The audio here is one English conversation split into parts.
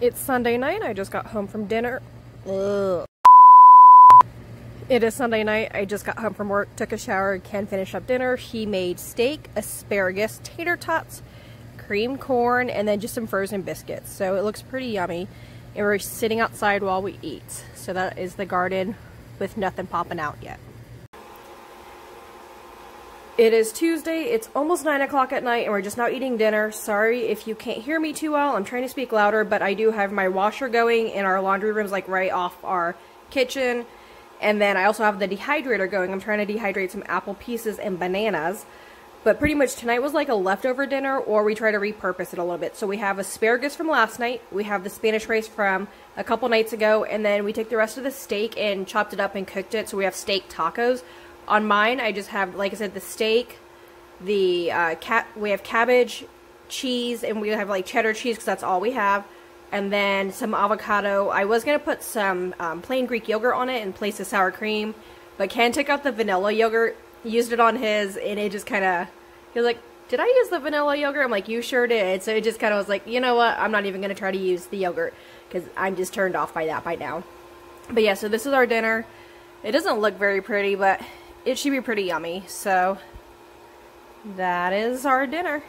It's Sunday night. I just got home from dinner. Ugh. It is Sunday night. I just got home from work, took a shower, can finish up dinner. He made steak, asparagus, tater tots, cream corn, and then just some frozen biscuits. So it looks pretty yummy. And we're sitting outside while we eat. So that is the garden with nothing popping out yet. It is Tuesday, it's almost 9 o'clock at night, and we're just now eating dinner. Sorry if you can't hear me too well, I'm trying to speak louder, but I do have my washer going, and our laundry room's like right off our kitchen. And then I also have the dehydrator going. I'm trying to dehydrate some apple pieces and bananas. But pretty much tonight was like a leftover dinner, or we try to repurpose it a little bit. So we have asparagus from last night, we have the Spanish rice from a couple nights ago, and then we took the rest of the steak and chopped it up and cooked it. So we have steak tacos. On mine, I just have, like I said, the steak, the uh, cat. We have cabbage, cheese, and we have like cheddar cheese because that's all we have. And then some avocado. I was gonna put some um, plain Greek yogurt on it in place of sour cream, but Ken took out the vanilla yogurt, used it on his, and it just kind of. He was like, "Did I use the vanilla yogurt?" I'm like, "You sure did." So it just kind of was like, you know what? I'm not even gonna try to use the yogurt because I'm just turned off by that by now. But yeah, so this is our dinner. It doesn't look very pretty, but it should be pretty yummy. So that is our dinner.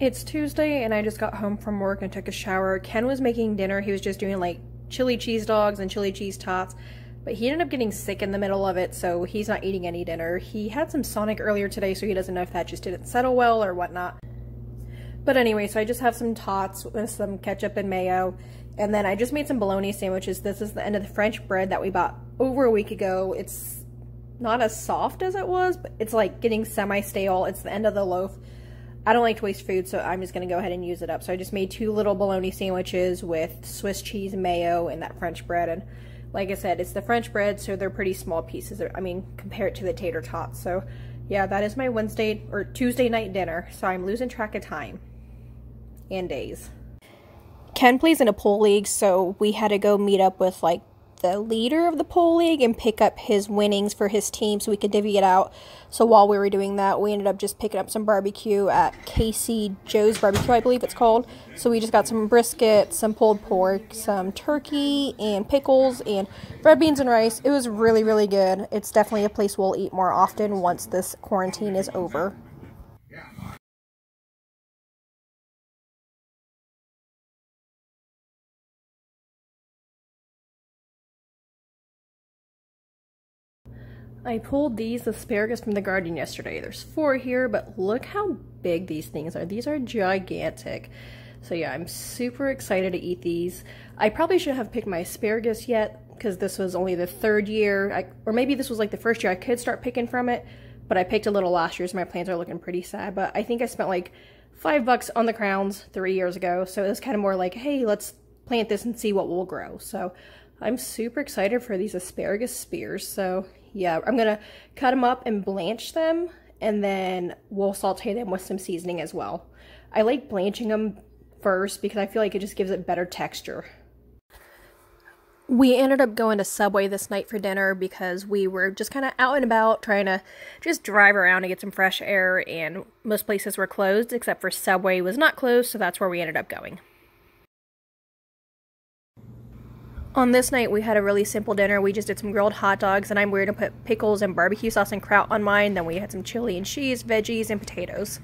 It's Tuesday and I just got home from work and took a shower. Ken was making dinner. He was just doing like chili cheese dogs and chili cheese tots. But he ended up getting sick in the middle of it, so he's not eating any dinner. He had some Sonic earlier today, so he doesn't know if that just didn't settle well or whatnot. But anyway, so I just have some tots with some ketchup and mayo. And then I just made some bologna sandwiches. This is the end of the French bread that we bought over a week ago. It's not as soft as it was, but it's like getting semi-stale. It's the end of the loaf. I don't like to waste food, so I'm just going to go ahead and use it up. So I just made two little bologna sandwiches with Swiss cheese mayo and that French bread. And like I said, it's the French bread, so they're pretty small pieces. I mean, compared to the tater tots. So yeah, that is my Wednesday or Tuesday night dinner. So I'm losing track of time and days. Ken plays in a pool league, so we had to go meet up with like the leader of the pole league and pick up his winnings for his team so we could divvy it out. So while we were doing that, we ended up just picking up some barbecue at KC Joe's Barbecue, I believe it's called. So we just got some brisket, some pulled pork, some turkey, and pickles, and red beans and rice. It was really, really good. It's definitely a place we'll eat more often once this quarantine is over. I pulled these asparagus from the garden yesterday. There's four here, but look how big these things are. These are gigantic. So yeah, I'm super excited to eat these. I probably should have picked my asparagus yet because this was only the third year, I, or maybe this was like the first year I could start picking from it, but I picked a little last year so my plants are looking pretty sad. But I think I spent like five bucks on the crowns three years ago, so it was kind of more like, hey, let's plant this and see what will grow. So I'm super excited for these asparagus spears. So yeah, I'm gonna cut them up and blanch them and then we'll saute them with some seasoning as well. I like blanching them first because I feel like it just gives it better texture. We ended up going to Subway this night for dinner because we were just kind of out and about trying to just drive around and get some fresh air and most places were closed except for Subway was not closed so that's where we ended up going. On this night, we had a really simple dinner. We just did some grilled hot dogs, and I'm weird to put pickles and barbecue sauce and kraut on mine. Then we had some chili and cheese, veggies, and potatoes.